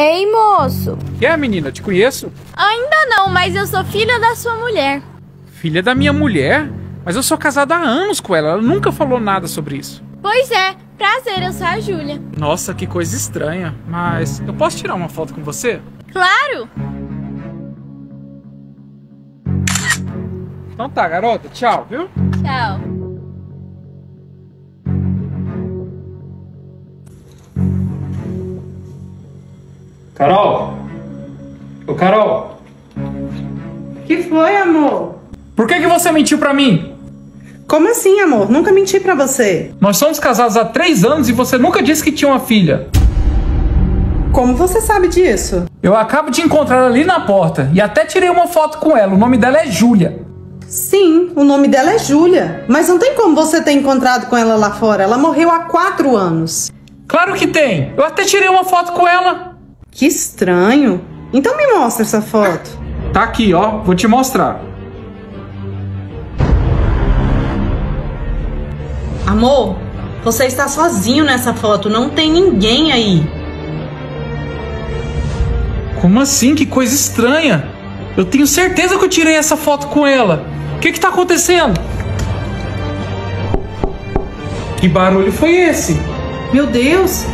Ei, moço. E é, menina, te conheço? Ainda não, mas eu sou filha da sua mulher. Filha da minha mulher? Mas eu sou casado há anos com ela, ela nunca falou nada sobre isso. Pois é, prazer, eu sou a Júlia. Nossa, que coisa estranha. Mas eu posso tirar uma foto com você? Claro! Então tá, garota, tchau, viu? Tchau. Carol! Ô, Carol! Que foi, amor? Por que, que você mentiu pra mim? Como assim, amor? Nunca menti pra você. Nós somos casados há três anos e você nunca disse que tinha uma filha. Como você sabe disso? Eu acabo de encontrar ali na porta e até tirei uma foto com ela. O nome dela é Júlia. Sim, o nome dela é Júlia. Mas não tem como você ter encontrado com ela lá fora. Ela morreu há quatro anos. Claro que tem. Eu até tirei uma foto com ela. Que estranho. Então me mostra essa foto. Tá aqui, ó. Vou te mostrar. Amor, você está sozinho nessa foto. Não tem ninguém aí. Como assim? Que coisa estranha. Eu tenho certeza que eu tirei essa foto com ela. O que que tá acontecendo? Que barulho foi esse? Meu Deus,